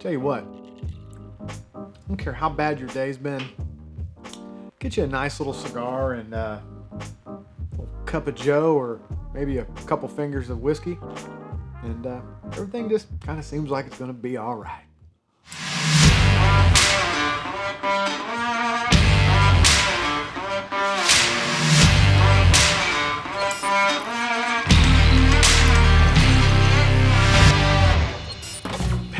Tell you what, I don't care how bad your day's been. Get you a nice little cigar and uh, a cup of Joe, or maybe a couple fingers of whiskey, and uh, everything just kind of seems like it's gonna be all right.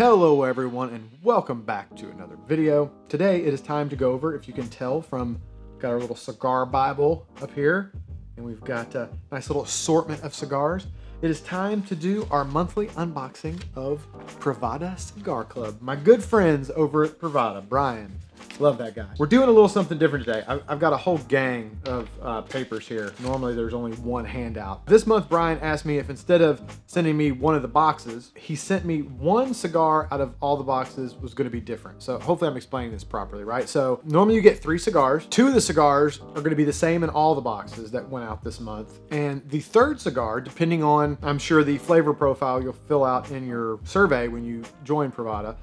Hello everyone and welcome back to another video. Today it is time to go over, if you can tell from, got our little cigar bible up here and we've got a nice little assortment of cigars. It is time to do our monthly unboxing of Privada Cigar Club. My good friends over at Privada, Brian, Love that guy. We're doing a little something different today. I've got a whole gang of uh, papers here. Normally there's only one handout. This month, Brian asked me if instead of sending me one of the boxes, he sent me one cigar out of all the boxes was gonna be different. So hopefully I'm explaining this properly, right? So normally you get three cigars. Two of the cigars are gonna be the same in all the boxes that went out this month. And the third cigar, depending on, I'm sure the flavor profile you'll fill out in your survey when you join Privada,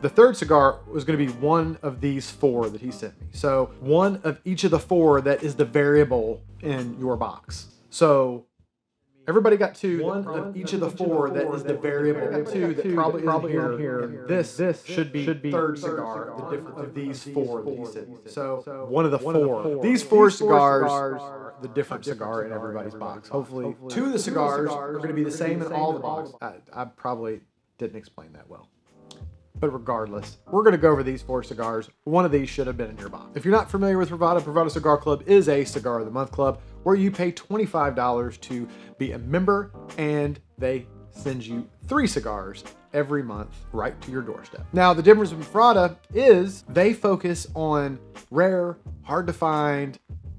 the third cigar was going to be one of these four that he sent me. So one of each of the four that is the variable in your box. So everybody got two. One of each of the four that is the variable. Got two that probably probably here. here. This this should be should be third cigar. The difference of these four that he sent me. So one of the four. These four cigars are the different cigar in everybody's box. Hopefully, two of the cigars are going to be the same in all the boxes. I, I probably didn't explain that well. But regardless, we're going to go over these four cigars. One of these should have been in your box. If you're not familiar with Privada, Privada Cigar Club is a Cigar of the Month club where you pay $25 to be a member and they send you three cigars every month right to your doorstep. Now, the difference with Privada is they focus on rare, hard to find,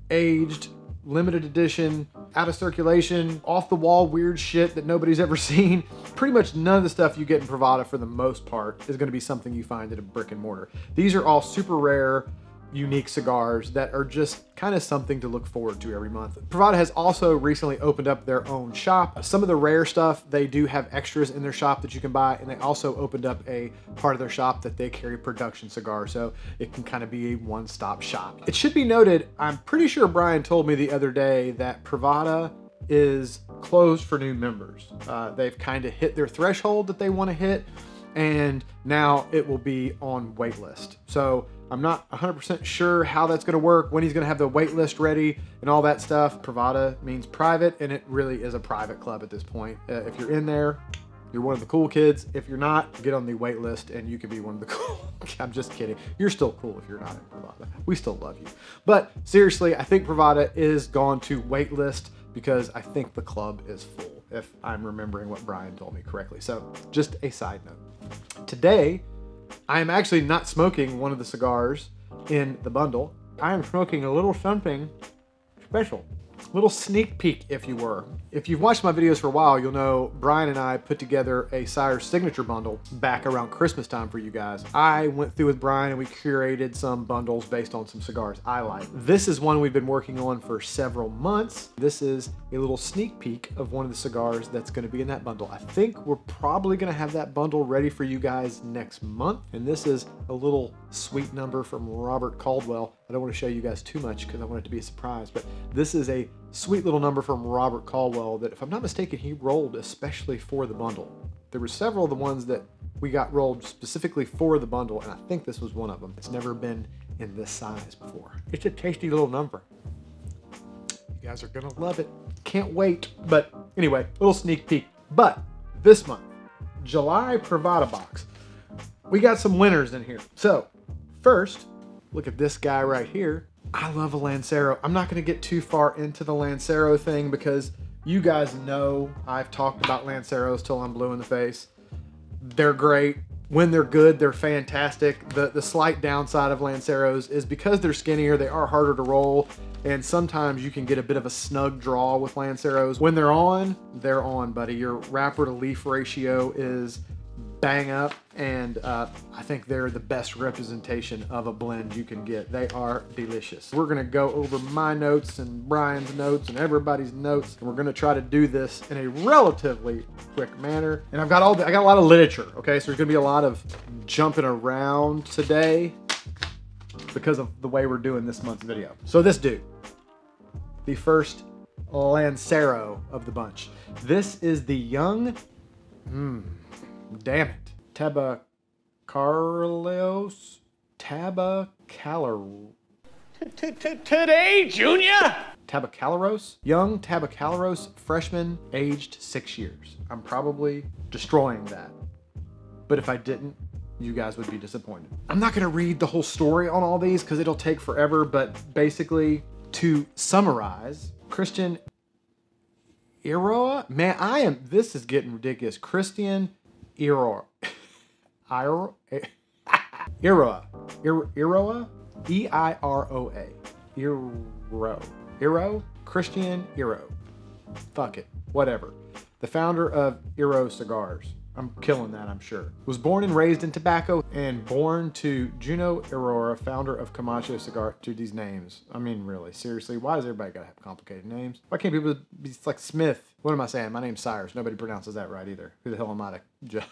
aged, limited edition, out of circulation, off the wall weird shit that nobody's ever seen. Pretty much none of the stuff you get in Privada for the most part is gonna be something you find at a brick and mortar. These are all super rare, unique cigars that are just kind of something to look forward to every month. Privada has also recently opened up their own shop. Some of the rare stuff, they do have extras in their shop that you can buy, and they also opened up a part of their shop that they carry production cigars, so it can kind of be a one-stop shop. It should be noted, I'm pretty sure Brian told me the other day that Privada is closed for new members. Uh, they've kind of hit their threshold that they want to hit, and now it will be on waitlist. So I'm not 100% sure how that's going to work, when he's going to have the wait list ready and all that stuff. Privada means private, and it really is a private club at this point. Uh, if you're in there, you're one of the cool kids. If you're not, get on the wait list and you can be one of the cool. I'm just kidding. You're still cool if you're not in Privada. We still love you. But seriously, I think Privada is gone to wait list because I think the club is full, if I'm remembering what Brian told me correctly. So just a side note. Today, I am actually not smoking one of the cigars in the bundle. I am smoking a little something special little sneak peek, if you were. If you've watched my videos for a while, you'll know Brian and I put together a Siers signature bundle back around Christmas time for you guys. I went through with Brian and we curated some bundles based on some cigars I like. This is one we've been working on for several months. This is a little sneak peek of one of the cigars that's gonna be in that bundle. I think we're probably gonna have that bundle ready for you guys next month. And this is a little sweet number from Robert Caldwell. I don't want to show you guys too much because I want it to be a surprise, but this is a sweet little number from Robert Caldwell that, if I'm not mistaken, he rolled especially for the bundle. There were several of the ones that we got rolled specifically for the bundle, and I think this was one of them. It's never been in this size before. It's a tasty little number. You guys are gonna love it. Can't wait. But anyway, little sneak peek. But this month, July Privada box, we got some winners in here. So first, look at this guy right here. I love a Lancero. I'm not going to get too far into the Lancero thing because you guys know I've talked about Lanceros till I'm blue in the face. They're great. When they're good, they're fantastic. The, the slight downside of Lanceros is because they're skinnier, they are harder to roll, and sometimes you can get a bit of a snug draw with Lanceros. When they're on, they're on, buddy. Your wrapper to leaf ratio is bang up and uh, I think they're the best representation of a blend you can get. They are delicious. We're gonna go over my notes and Brian's notes and everybody's notes and we're gonna try to do this in a relatively quick manner. And I've got all the, I got a lot of literature, okay? So there's gonna be a lot of jumping around today because of the way we're doing this month's video. So this dude, the first Lancero of the bunch. This is the young, hmm, damn it, Tabacarlos, Tabacalor. Today, Junior? Tabacaleros, young Tabacaleros, freshman, aged six years. I'm probably destroying that. But if I didn't, you guys would be disappointed. I'm not gonna read the whole story on all these because it'll take forever, but basically, to summarize, Christian Eiroa, man, I am, this is getting ridiculous. Christian Eiroa, Eiroa, Eiroa, Eiroa, E-I-R-O-A, Iro, Iro, Christian Iro, fuck it, whatever. The founder of Iro Cigars. I'm killing that, I'm sure. Was born and raised in tobacco and born to Juno Aurora, founder of Camacho Cigar. Dude, these names. I mean, really, seriously, why does everybody gotta have complicated names? Why can't people be like Smith? What am I saying? My name's Siers. Nobody pronounces that right either. Who the hell am I to judge?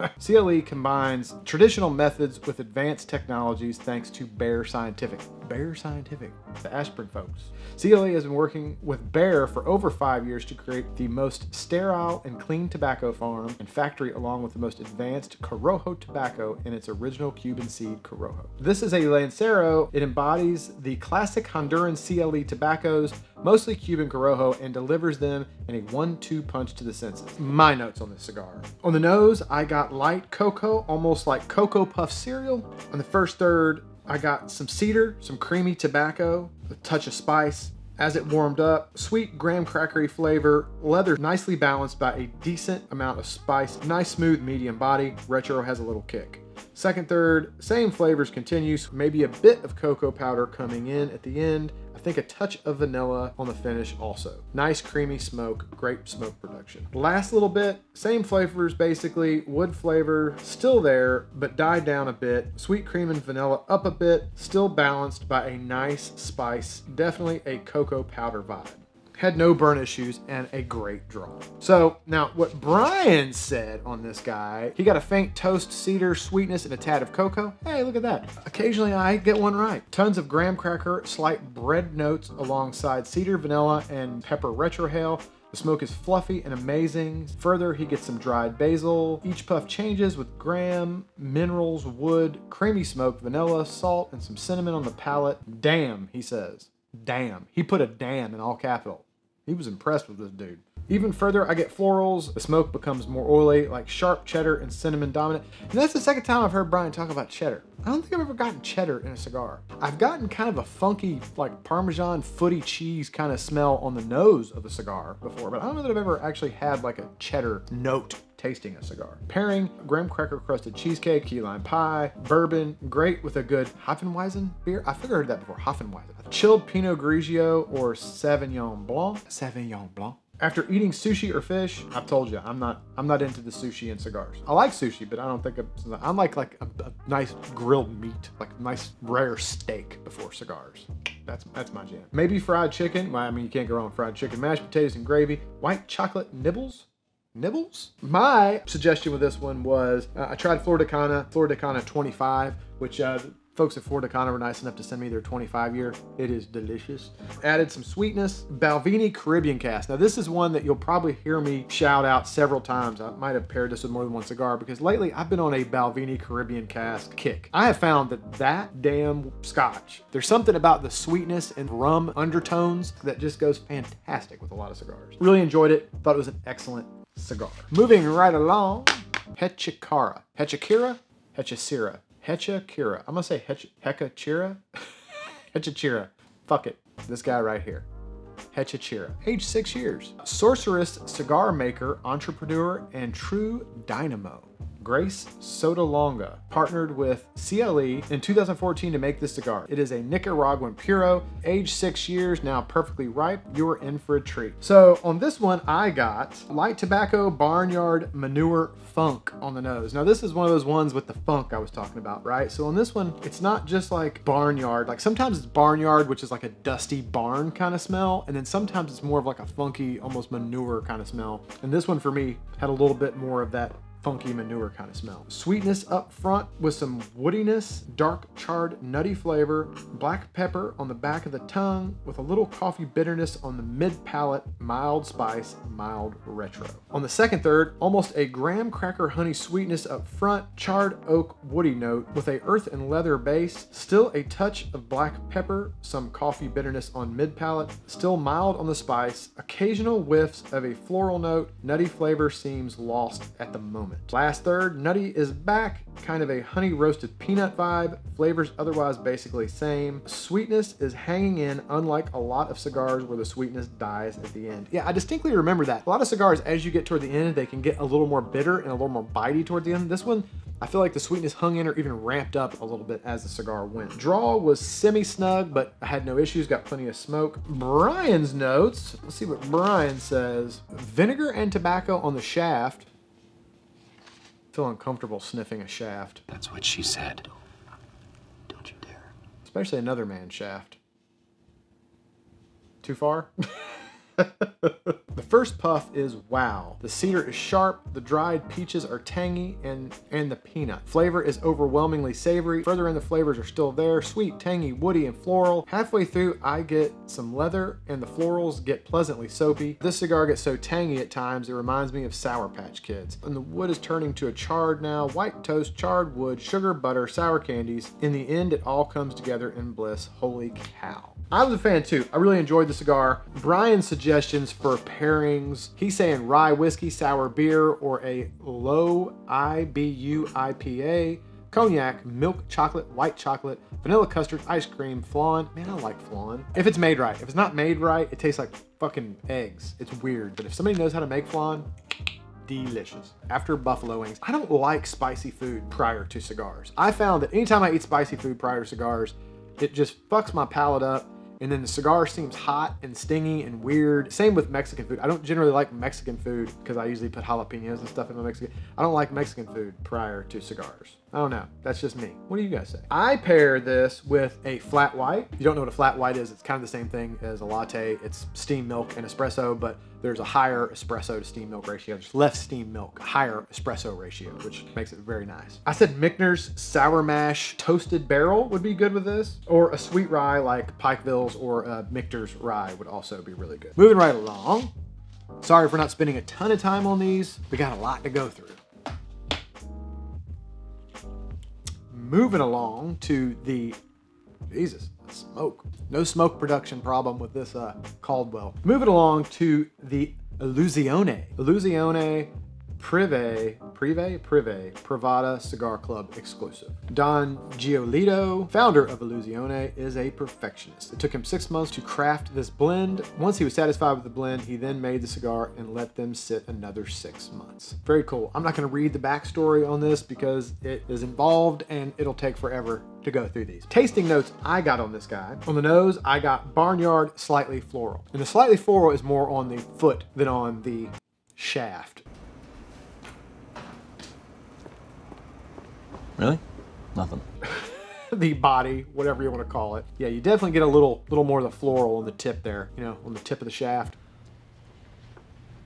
CLE combines traditional methods with advanced technologies thanks to Bayer Scientific. Bayer Scientific, the aspirin folks. CLE has been working with Bayer for over five years to create the most sterile and clean tobacco farm and factory along with the most advanced Corojo tobacco in its original Cuban seed Corojo. This is a Lancero. It embodies the classic Honduran CLE tobaccos, mostly Cuban Corojo, and delivers them in a one-two punch to the senses. My notes on this cigar. On the nose, I got light cocoa, almost like Cocoa Puff cereal. On the first third, I got some cedar, some creamy tobacco, a touch of spice. As it warmed up, sweet graham crackery flavor, leather nicely balanced by a decent amount of spice, nice smooth medium body, retro has a little kick. Second third, same flavors continues, maybe a bit of cocoa powder coming in at the end, I think a touch of vanilla on the finish also. Nice creamy smoke, great smoke production. Last little bit, same flavors basically, wood flavor still there, but died down a bit. Sweet cream and vanilla up a bit, still balanced by a nice spice, definitely a cocoa powder vibe had no burn issues, and a great draw. So now what Brian said on this guy, he got a faint toast cedar sweetness and a tad of cocoa. Hey, look at that. Occasionally I get one right. Tons of graham cracker, slight bread notes alongside cedar, vanilla, and pepper retrohale. The smoke is fluffy and amazing. Further, he gets some dried basil. Each puff changes with graham, minerals, wood, creamy smoke, vanilla, salt, and some cinnamon on the palate. Damn, he says. Damn. He put a damn in all capital. He was impressed with this dude. Even further, I get florals. The smoke becomes more oily, like sharp cheddar and cinnamon dominant. And that's the second time I've heard Brian talk about cheddar. I don't think I've ever gotten cheddar in a cigar. I've gotten kind of a funky, like Parmesan footy cheese kind of smell on the nose of a cigar before, but I don't know that I've ever actually had like a cheddar note tasting a cigar. Pairing graham cracker crusted cheesecake, key lime pie, bourbon, great with a good Hafenweizen beer. I figured I heard that before, Hafenweizen. Chilled Pinot Grigio or Sauvignon Blanc. Sauvignon Blanc. After eating sushi or fish, I've told you I'm not I'm not into the sushi and cigars. I like sushi, but I don't think I'm, I'm like like a, a nice grilled meat, like nice rare steak before cigars. That's that's my jam. Maybe fried chicken. Well, I mean you can't go wrong with fried chicken, mashed potatoes and gravy, white chocolate nibbles. Nibbles? My suggestion with this one was uh, I tried Flor de Cana, Flor 25, which uh, folks at Flor de were nice enough to send me their 25 year. It is delicious. Added some sweetness. Balvenie Caribbean Cask. Now this is one that you'll probably hear me shout out several times. I might have paired this with more than one cigar because lately I've been on a Balvenie Caribbean Cask kick. I have found that that damn scotch, there's something about the sweetness and rum undertones that just goes fantastic with a lot of cigars. Really enjoyed it. Thought it was an excellent cigar. Moving right along, Hechikara. Hechikira? Hechicira. Hechikira. I'm gonna say Hech Hekachira. Fuck it. This guy right here. Hechachira. Age six years. Sorceress, cigar maker, entrepreneur, and true dynamo. Grace Sotolonga partnered with CLE in 2014 to make this cigar. It is a Nicaraguan Puro, aged six years, now perfectly ripe. You're in for a treat. So on this one, I got light tobacco barnyard manure funk on the nose. Now this is one of those ones with the funk I was talking about, right? So on this one, it's not just like barnyard. Like sometimes it's barnyard, which is like a dusty barn kind of smell. And then sometimes it's more of like a funky, almost manure kind of smell. And this one for me had a little bit more of that funky manure kind of smell. Sweetness up front with some woodiness, dark charred nutty flavor, black pepper on the back of the tongue with a little coffee bitterness on the mid palate, mild spice, mild retro. On the second third, almost a graham cracker honey sweetness up front, charred oak woody note with a earth and leather base, still a touch of black pepper, some coffee bitterness on mid palate, still mild on the spice, occasional whiffs of a floral note, nutty flavor seems lost at the moment. Last third, nutty is back, kind of a honey roasted peanut vibe, flavors otherwise basically same. Sweetness is hanging in, unlike a lot of cigars where the sweetness dies at the end. Yeah, I distinctly remember that. A lot of cigars, as you get toward the end, they can get a little more bitter and a little more bitey toward the end. This one, I feel like the sweetness hung in or even ramped up a little bit as the cigar went. Draw was semi-snug, but I had no issues, got plenty of smoke. Brian's notes, let's see what Brian says. Vinegar and tobacco on the shaft. Feel uncomfortable sniffing a shaft. That's what she said. Don't you dare. Especially another man's shaft. Too far? the first puff is wow. The cedar is sharp, the dried peaches are tangy, and, and the peanut. Flavor is overwhelmingly savory. Further in, the flavors are still there. Sweet, tangy, woody, and floral. Halfway through, I get some leather, and the florals get pleasantly soapy. This cigar gets so tangy at times, it reminds me of Sour Patch Kids. And the wood is turning to a charred now. White toast, charred wood, sugar, butter, sour candies. In the end, it all comes together in bliss. Holy cow. I was a fan too. I really enjoyed the cigar. Brian's suggestions for pairings, he's saying rye whiskey, sour beer, or a low IBU IPA, cognac, milk chocolate, white chocolate, vanilla custard, ice cream, flan. Man, I like flan. If it's made right. If it's not made right, it tastes like fucking eggs. It's weird. But if somebody knows how to make flan, delicious. After buffalo wings, I don't like spicy food prior to cigars. I found that anytime I eat spicy food prior to cigars, it just fucks my palate up and then the cigar seems hot and stingy and weird. Same with Mexican food. I don't generally like Mexican food because I usually put jalapenos and stuff in my Mexican. I don't like Mexican food prior to cigars. I don't know. That's just me. What do you guys say? I pair this with a flat white. If you don't know what a flat white is, it's kind of the same thing as a latte. It's steamed milk and espresso, but there's a higher espresso to steam milk ratio. There's less steam milk, higher espresso ratio, which makes it very nice. I said Michter's Sour Mash Toasted Barrel would be good with this, or a sweet rye like Pikesville or uh, Michter's Rye would also be really good. Moving right along. Sorry for not spending a ton of time on these. We got a lot to go through. moving along to the Jesus smoke. No smoke production problem with this uh, Caldwell. Moving along to the Illusione. Illusione Privé, Privé, Privé, Privada Cigar Club exclusive. Dion Giolito, founder of Illusione, is a perfectionist. It took him six months to craft this blend. Once he was satisfied with the blend, he then made the cigar and let them sit another six months. Very cool. I'm not going to read the backstory on this because it is involved and it'll take forever to go through these. Tasting notes I got on this guy. On the nose, I got barnyard slightly floral. And the slightly floral is more on the foot than on the shaft. Really? Nothing. the body, whatever you want to call it. Yeah, you definitely get a little little more of the floral on the tip there, you know, on the tip of the shaft.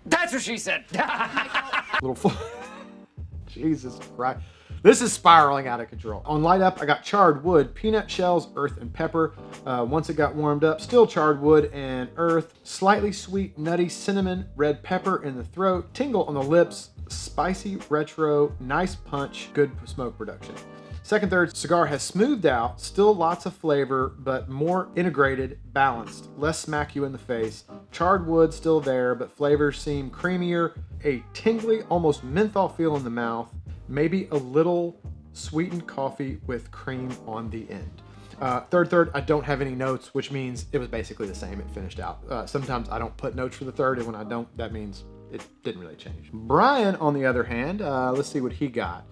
That's what she said. little fl- Jesus Christ. This is spiraling out of control. On light up, I got charred wood, peanut shells, earth, and pepper. Uh, once it got warmed up, still charred wood and earth. Slightly sweet, nutty cinnamon, red pepper in the throat, tingle on the lips, spicy, retro, nice punch, good smoke production. Second third, cigar has smoothed out, still lots of flavor, but more integrated, balanced, less smack you in the face. Charred wood still there, but flavors seem creamier, a tingly, almost menthol feel in the mouth, maybe a little sweetened coffee with cream on the end. Uh, third, third, I don't have any notes, which means it was basically the same. It finished out. Uh, sometimes I don't put notes for the third, and when I don't, that means it didn't really change. Brian, on the other hand, uh, let's see what he got.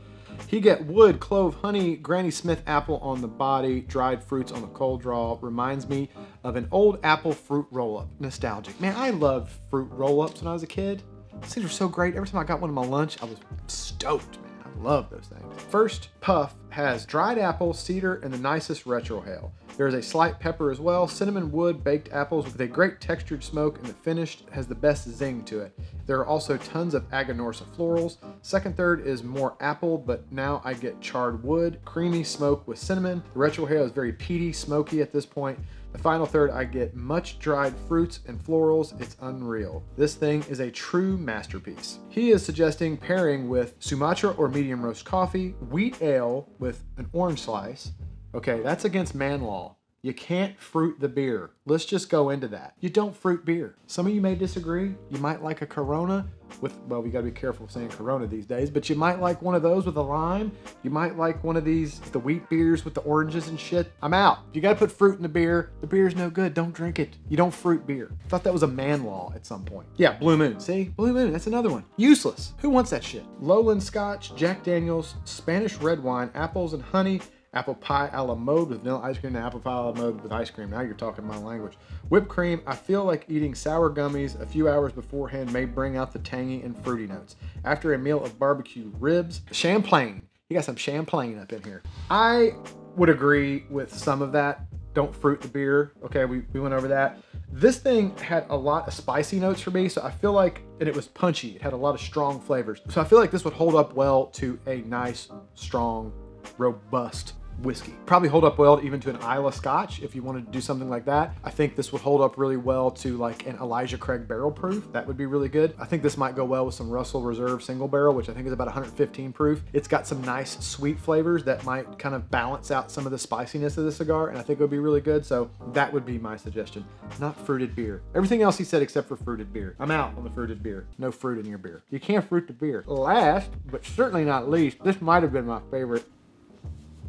He get wood, clove, honey, Granny Smith apple on the body, dried fruits on the cold draw. Reminds me of an old apple fruit roll-up. Nostalgic. Man, I loved fruit roll-ups when I was a kid. These things were so great. Every time I got one in my lunch, I was stoked, man. Love those things. First puff has dried apple, cedar, and the nicest retrohale. There is a slight pepper as well, cinnamon wood, baked apples with a great textured smoke, and the finished has the best zing to it. There are also tons of Aganorsa florals. Second third is more apple, but now I get charred wood, creamy smoke with cinnamon. The retrohale is very peaty, smoky at this point. The final third, I get much dried fruits and florals. It's unreal. This thing is a true masterpiece. He is suggesting pairing with Sumatra or medium roast coffee, wheat ale with an orange slice. Okay, that's against man law. You can't fruit the beer. Let's just go into that. You don't fruit beer. Some of you may disagree. You might like a Corona with, well, we gotta be careful saying Corona these days, but you might like one of those with a lime. You might like one of these, the wheat beers with the oranges and shit. I'm out. You gotta put fruit in the beer. The beer's no good. Don't drink it. You don't fruit beer. I Thought that was a man law at some point. Yeah, Blue Moon. See? Blue Moon. That's another one. Useless. Who wants that shit? Lowland Scotch, Jack Daniels, Spanish red wine, apples and honey, apple pie a la mode with vanilla ice cream and apple pie a la mode with ice cream. Now you're talking my language. Whipped cream, I feel like eating sour gummies a few hours beforehand may bring out the tangy and fruity notes. After a meal of barbecue ribs, Champlain. You got some Champlain up in here. I would agree with some of that. Don't fruit the beer. Okay, we, we went over that. This thing had a lot of spicy notes for me, so I feel like, and it was punchy. It had a lot of strong flavors. So I feel like this would hold up well to a nice, strong, robust whiskey. Probably hold up well even to an Islay Scotch if you wanted to do something like that. I think this would hold up really well to like an Elijah Craig barrel proof. That would be really good. I think this might go well with some Russell Reserve single barrel, which I think is about 115 proof. It's got some nice sweet flavors that might kind of balance out some of the spiciness of the cigar, and I think it would be really good. So that would be my suggestion. Not fruited beer. Everything else he said except for fruited beer. I'm out on the fruited beer. No fruit in your beer. You can't fruit the beer. Last, but certainly not least, this might have been my favorite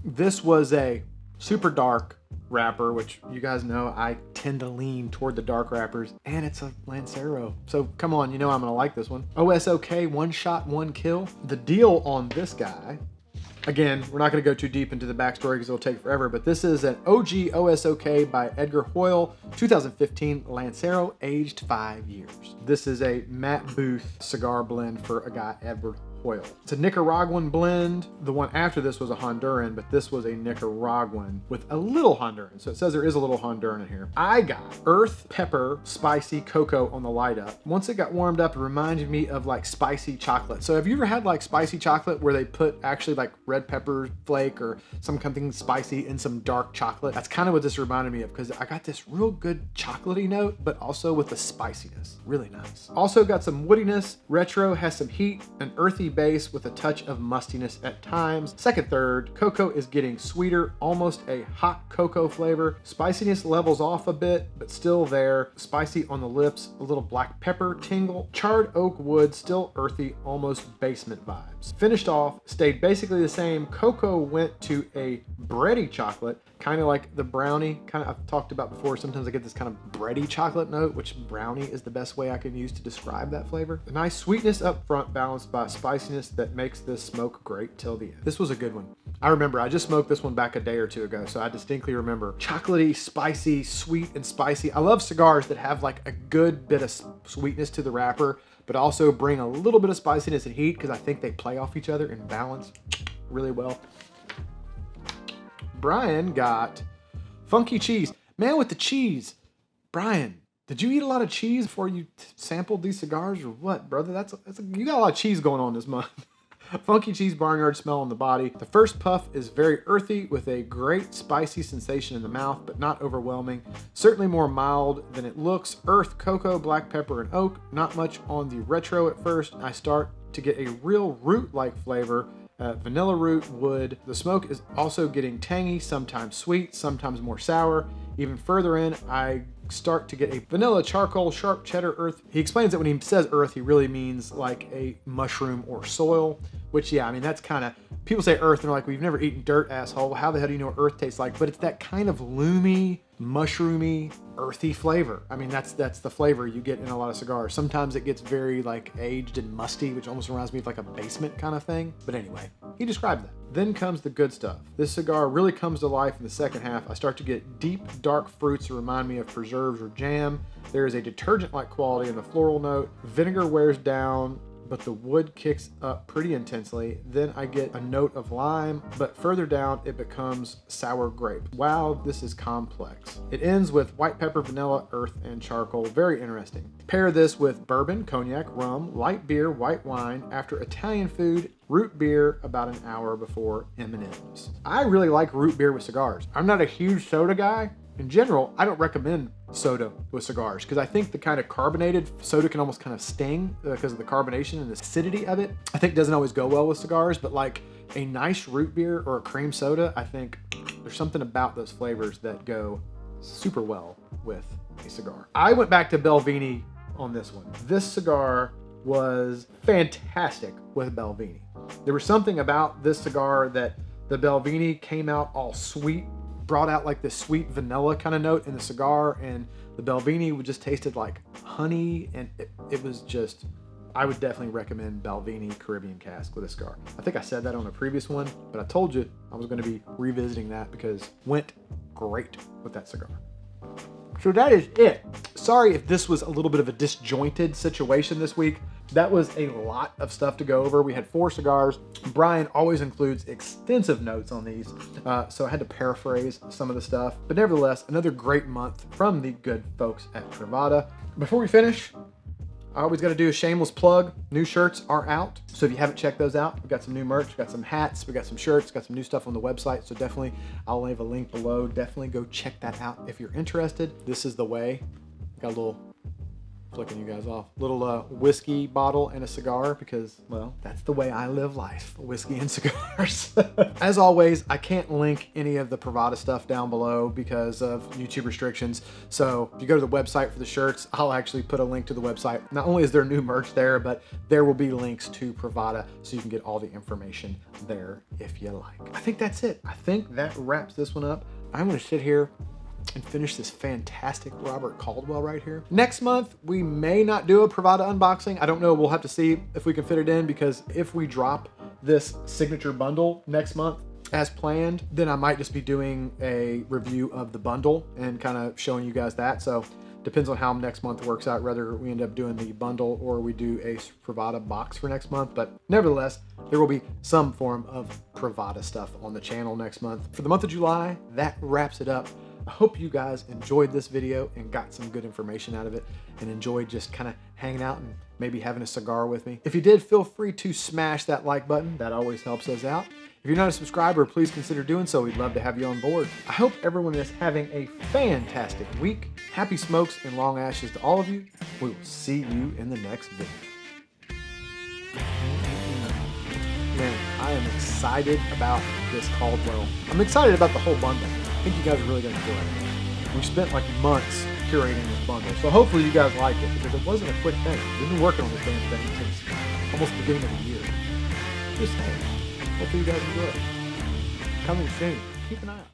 this was a super dark wrapper, which you guys know I tend to lean toward the dark wrappers, and it's a Lancero. So come on, you know I'm gonna like this one. OSOK, one shot, one kill. The deal on this guy, again, we're not gonna go too deep into the backstory because it'll take forever, but this is an OG OSOK by Edgar Hoil, 2015 Lancero, aged five years. This is a Matt Booth cigar blend for a guy, Edward Hoil. It's a Nicaraguan blend. The one after this was a Honduran, but this was a Nicaraguan with a little Honduran. So it says there is a little Honduran in here. I got earth, pepper, spicy cocoa on the light up. Once it got warmed up, it reminded me of like spicy chocolate. So have you ever had like spicy chocolate where they put actually like red pepper flake or some something spicy in some dark chocolate? That's kind of what this reminded me of because I got this real good chocolatey note, but also with the spiciness. Really nice. Also got some woodiness. Retro has some heat, an earthy base with a touch of mustiness at times. Second third, cocoa is getting sweeter, almost a hot cocoa flavor. Spiciness levels off a bit, but still there. Spicy on the lips, a little black pepper tingle. Charred oak wood, still earthy, almost basement vibes. Finished off, stayed basically the same. Cocoa went to a bready chocolate, kind of like the brownie kind of I've talked about before sometimes I get this kind of bready chocolate note which brownie is the best way I can use to describe that flavor. A nice sweetness up front balanced by spiciness that makes this smoke great till the end. This was a good one. I remember I just smoked this one back a day or two ago so I distinctly remember. Chocolatey spicy sweet and spicy. I love cigars that have like a good bit of sweetness to the wrapper but also bring a little bit of spiciness and heat because I think they play off each other and balance really well Brian got funky cheese. Man with the cheese. Brian, did you eat a lot of cheese before you sampled these cigars or what, brother? That's, that's a, you got a lot of cheese going on this month. Funky cheese barnyard smell on the body. The first puff is very earthy with a great spicy sensation in the mouth, but not overwhelming. Certainly more mild than it looks. Earth, cocoa, black pepper, and oak. Not much on the retro at first. I start to get a real root-like flavor uh, vanilla root, wood. The smoke is also getting tangy, sometimes sweet, sometimes more sour. Even further in, I start to get a vanilla charcoal sharp cheddar earth. He explains that when he says earth, he really means like a mushroom or soil, which yeah, I mean, that's kind of, people say earth and they're like, we've never eaten dirt, asshole. How the hell do you know what earth tastes like? But it's that kind of loomy, mushroomy, earthy flavor. I mean, that's that's the flavor you get in a lot of cigars. Sometimes it gets very like aged and musty, which almost reminds me of like a basement kind of thing. But anyway, he described that. Then comes the good stuff. This cigar really comes to life in the second half. I start to get deep, dark fruits that remind me of preserves or jam. There is a detergent-like quality in the floral note. Vinegar wears down but the wood kicks up pretty intensely. Then I get a note of lime, but further down it becomes sour grape. Wow, this is complex. It ends with white pepper, vanilla, earth, and charcoal. Very interesting. Pair this with bourbon, cognac, rum, light beer, white wine, after Italian food, root beer about an hour before M&Ms. I really like root beer with cigars. I'm not a huge soda guy, in general, I don't recommend soda with cigars because I think the kind of carbonated soda can almost kind of sting uh, because of the carbonation and the acidity of it. I think doesn't always go well with cigars, but like a nice root beer or a cream soda, I think there's something about those flavors that go super well with a cigar. I went back to Balvenie on this one. This cigar was fantastic with Balvenie. There was something about this cigar that the Balvenie came out all sweet brought out like this sweet vanilla kind of note in the cigar and the Balvenie would just tasted like honey and it, it was just I would definitely recommend Balvenie Caribbean Cask with a cigar. I think I said that on a previous one, but I told you I was going to be revisiting that because went great with that cigar. So that is it. Sorry if this was a little bit of a disjointed situation this week. That was a lot of stuff to go over. We had four cigars. Brian always includes extensive notes on these, uh, so I had to paraphrase some of the stuff. But nevertheless, another great month from the good folks at Privada. Before we finish, I always got to do a shameless plug. New shirts are out. So if you haven't checked those out, we've got some new merch, we've got some hats, we've got some shirts, got some new stuff on the website. So definitely, I'll leave a link below. Definitely go check that out if you're interested. This is the way. Got a little flicking you guys off. Little uh, whiskey bottle and a cigar because, well, that's the way I live life, whiskey and cigars. As always, I can't link any of the Privada stuff down below because of YouTube restrictions. So if you go to the website for the shirts, I'll actually put a link to the website. Not only is there new merch there, but there will be links to Privada so you can get all the information there if you like. I think that's it. I think that wraps this one up. I'm gonna sit here and finish this fantastic Robert Caldwell right here. Next month, we may not do a Privada unboxing. I don't know, we'll have to see if we can fit it in because if we drop this signature bundle next month, as planned, then I might just be doing a review of the bundle and kind of showing you guys that. So depends on how next month works out, whether we end up doing the bundle or we do a Privada box for next month. But nevertheless, there will be some form of Privada stuff on the channel next month. For the month of July, that wraps it up. I hope you guys enjoyed this video and got some good information out of it and enjoyed just kind of hanging out and maybe having a cigar with me. If you did, feel free to smash that like button. That always helps us out. If you're not a subscriber, please consider doing so. We'd love to have you on board. I hope everyone is having a fantastic week. Happy smokes and long ashes to all of you. We will see you in the next video. Man, I am excited about this Caldwell. I'm excited about the whole bundle. I think you guys are really going to enjoy it. We spent like months curating this bundle, so hopefully you guys like it because it wasn't a quick thing. We've been working on this damn thing since almost the beginning of the year. Just saying. Hopefully you guys enjoy it. Coming soon. Keep an eye out.